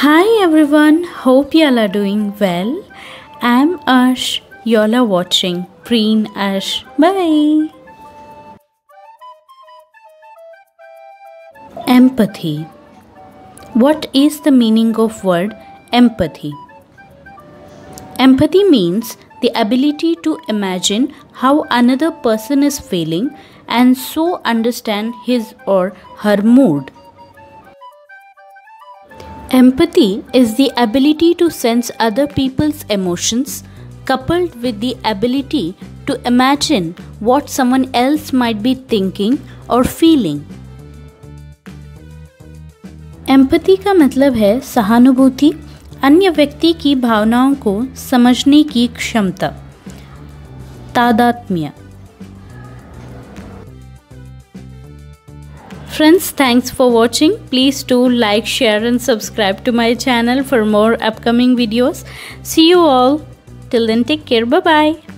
Hi everyone, hope y'all are doing well. I'm Ash. Y'all are watching Preen Ash. Bye. Empathy. What is the meaning of word empathy? Empathy means the ability to imagine how another person is feeling and so understand his or her mood. Empathy is the ability to sense other people's emotions coupled with the ability to imagine what someone else might be thinking or feeling. Empathy का मतलब है सहानुभूति अन्य व्यक्ति की भावनाओं को समझने की क्षमता तादात्म्य Friends, thanks for watching. Please do like, share and subscribe to my channel for more upcoming videos. See you all. Till then, take care. Bye-bye.